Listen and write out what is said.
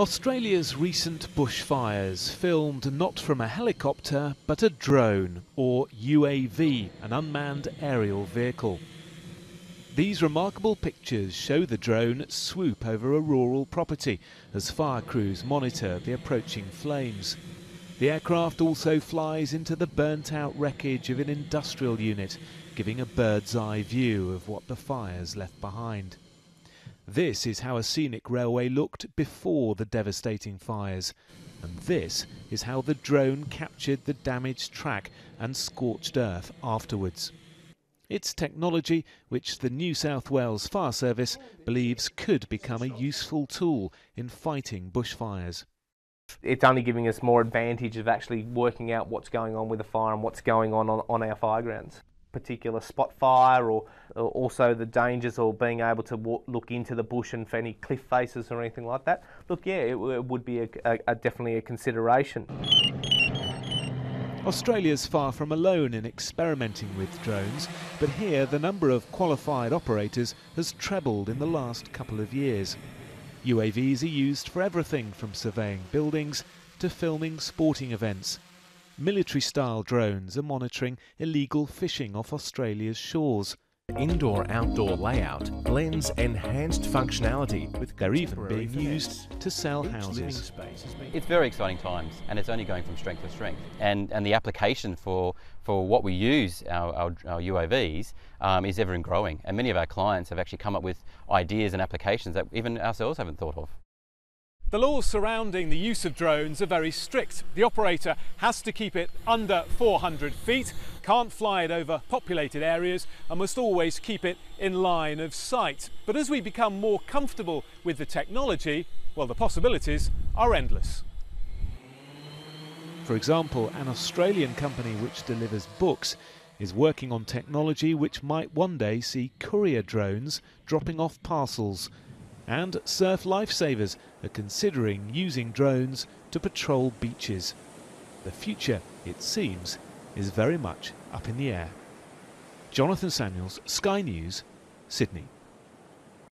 Australia's recent bushfires filmed not from a helicopter but a drone or UAV, an unmanned aerial vehicle. These remarkable pictures show the drone swoop over a rural property as fire crews monitor the approaching flames. The aircraft also flies into the burnt out wreckage of an industrial unit, giving a bird's eye view of what the fires left behind. This is how a scenic railway looked before the devastating fires. And this is how the drone captured the damaged track and scorched earth afterwards. It's technology which the New South Wales Fire Service believes could become a useful tool in fighting bushfires. It's only giving us more advantage of actually working out what's going on with the fire and what's going on on, on our fire grounds particular spot fire or, or also the dangers or being able to w- look into the bush and for any cliff faces or anything like that. Look, yeah, it, it would be a, a, a definitely a consideration. Australia's far from alone in experimenting with drones, but here the number of qualified operators has trebled in the last couple of years. UAVs are used for everything from surveying buildings to filming sporting events military style drones are monitoring illegal fishing off Australia's shores. Indoor outdoor layout blends enhanced functionality with They're even being used to sell houses. It's very exciting times and it's only going from strength to strength. And, and the application for, for what we use, our, our, our UAVs, um, is ever growing. And many of our clients have actually come up with ideas and applications that even ourselves haven't thought of. The laws surrounding the use of drones are very strict. The operator has to keep it under 400 feet, can't fly it over populated areas, and must always keep it in line of sight. But as we become more comfortable with the technology, well, the possibilities are endless. For example, an Australian company which delivers books is working on technology which might one day see courier drones dropping off parcels and surf lifesavers are considering using drones to patrol beaches. The future, it seems, is very much up in the air. Jonathan Samuels, Sky News, Sydney.